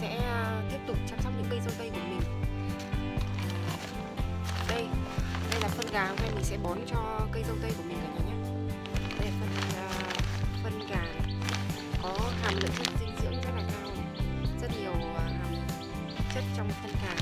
sẽ à, tiếp tục chăm sóc những cây dâu tây của mình đây đây là phân gà hôm nay mình sẽ bón cho cây dâu tây của mình cả nhà nhé đây là phân uh, phân gà này. có hàm lượng chất dinh dưỡng rất là cao rất nhiều uh, hàm chất trong phân gà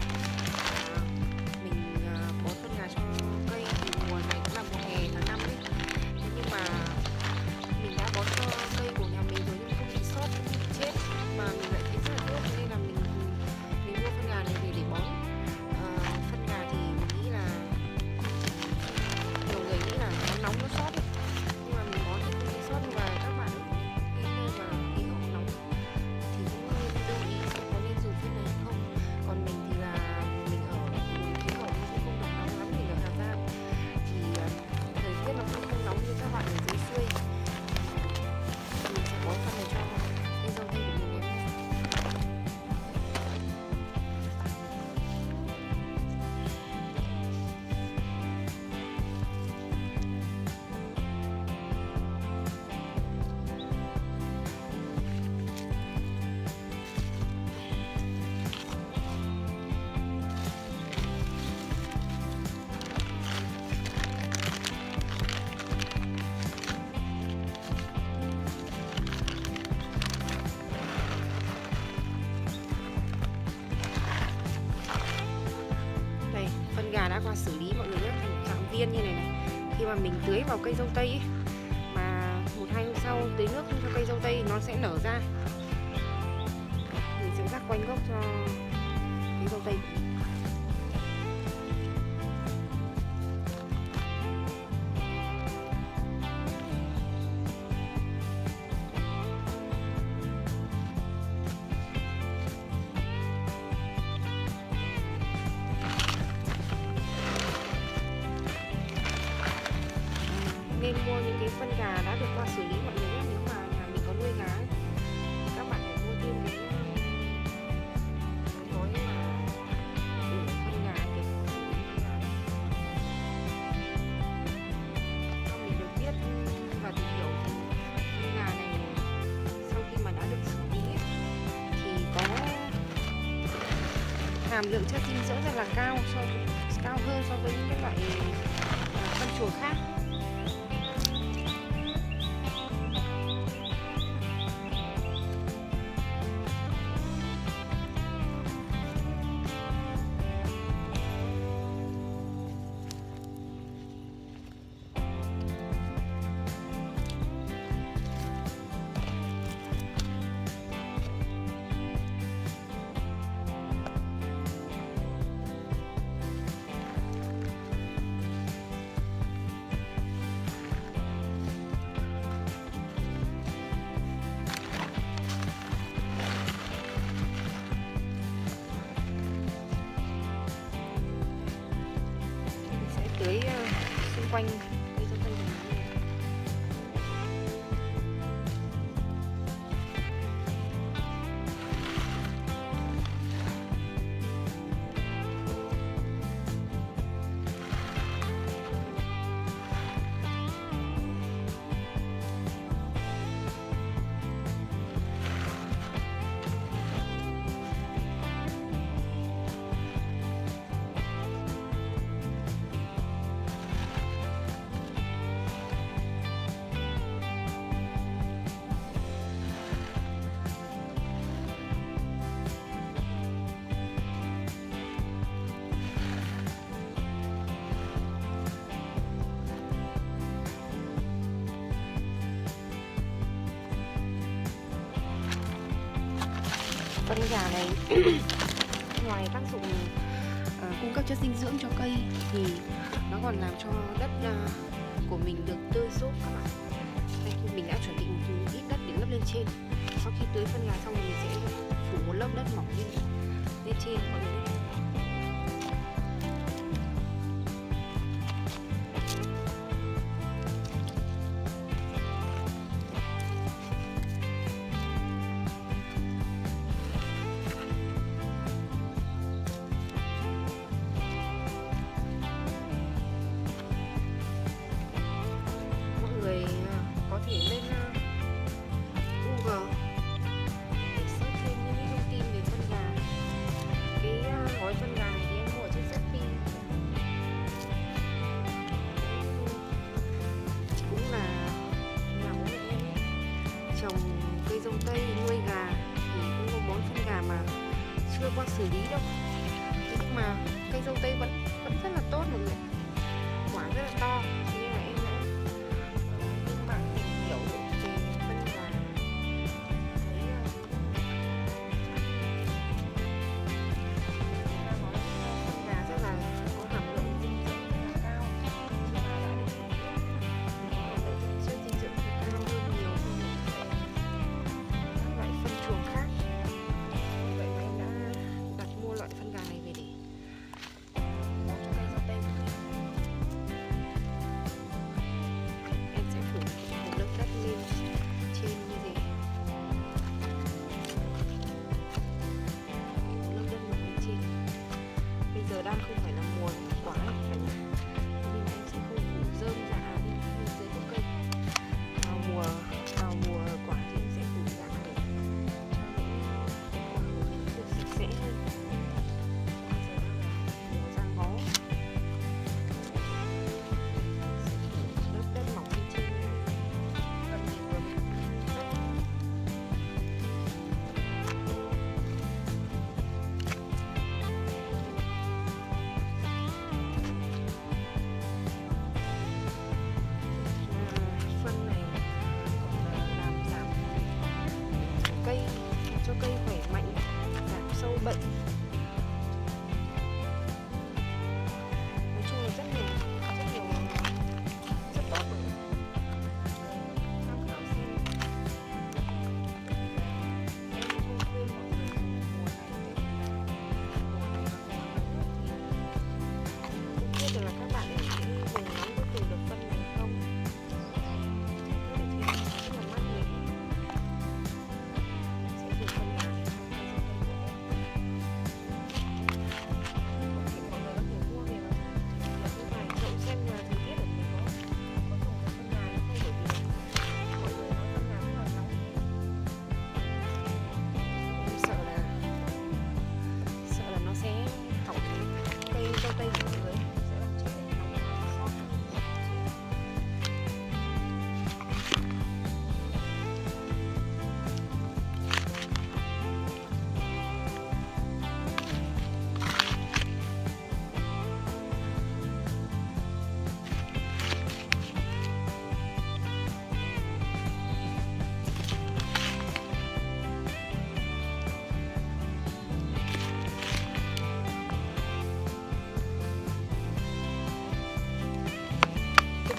xử lý mọi người nhé thành dạng viên như này này khi mà mình tưới vào cây dâu tây ấy, mà một hai hôm sau tưới nước cho cây dâu tây nó sẽ nở ra. Mình sẽ rắc quanh gốc cho cây dâu tây. Hàm lượng chất dinh dưỡng rất là cao so với cao hơn so với những cái loại ờ, phân chuồng khác. Dưới sẽ ờ, xung quanh phân gà này ngoài tác dụng uh, cung cấp chất dinh dưỡng cho cây thì nó còn làm cho đất uh, của mình được tươi tốt các bạn. Đây thì mình đã chuẩn bị một ít đất để lấp lên trên sau khi tưới phân gà xong thì mình sẽ phủ một lớp đất mỏng lên lên trên. mọi người trồng cây dâu tây nuôi gà thì cũng có bón phân gà mà chưa qua xử lý đâu. Nhưng mà cây dâu tây vẫn vẫn rất là tốt mọi người quả rất là to.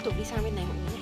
tục đi sang bên này mọi người nhé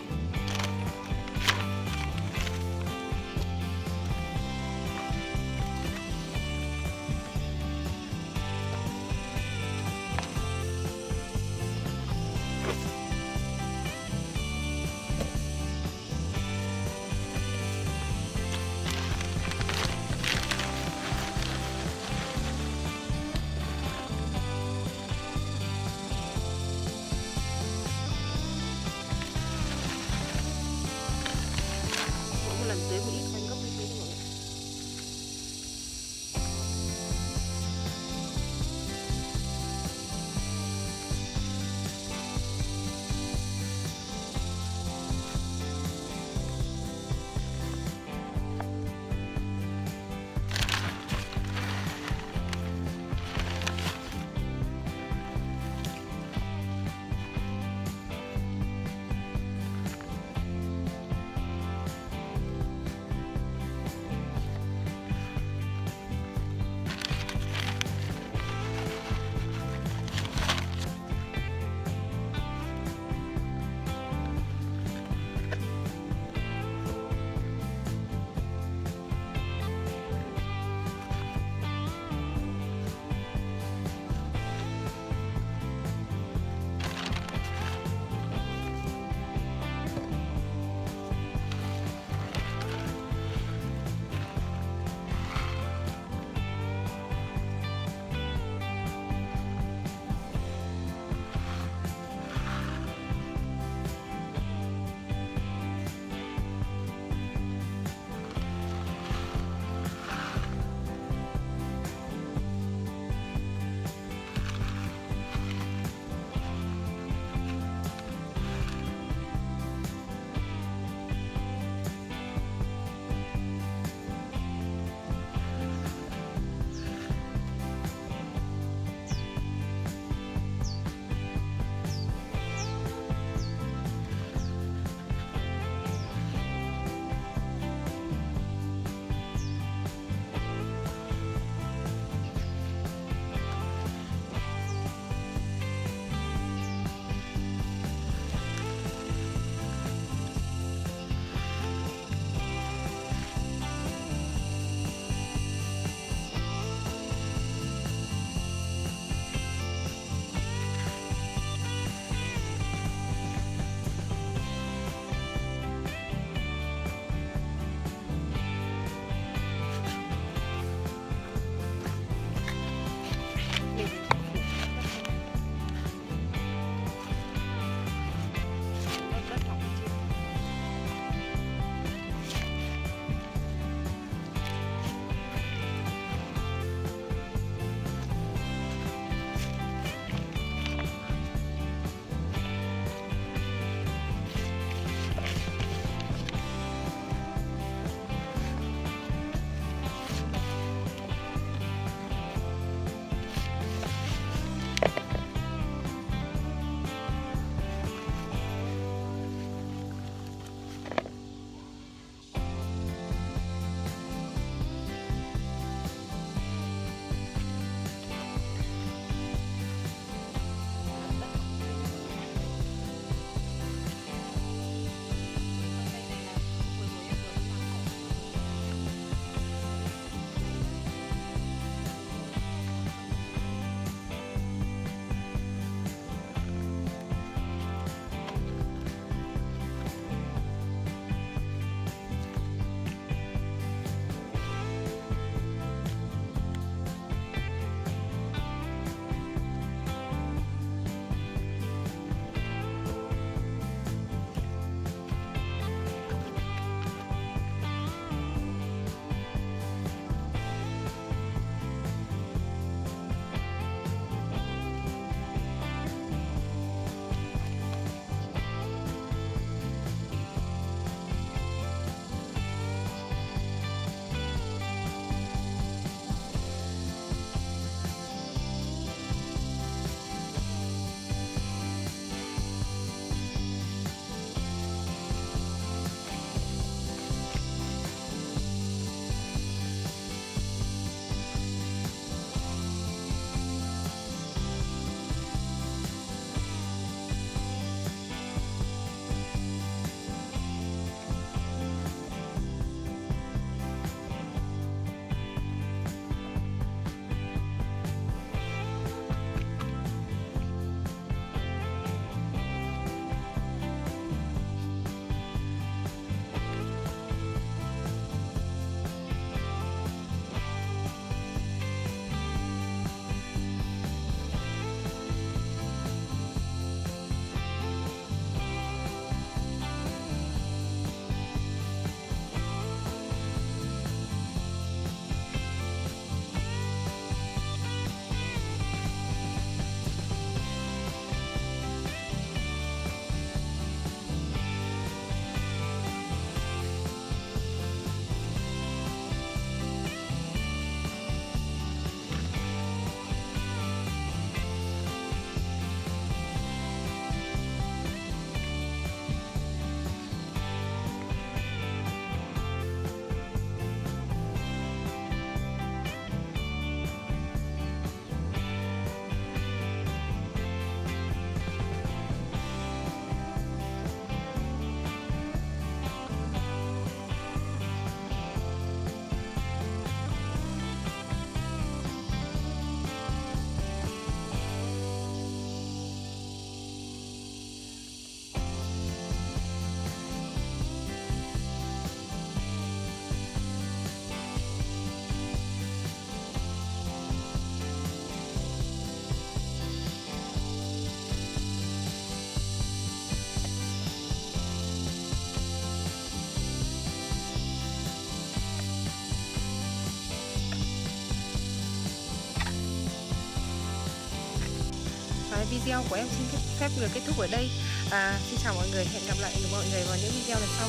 video của em xin phép được kết thúc ở đây. À, xin chào mọi người hẹn gặp lại mọi người vào những video lần sau.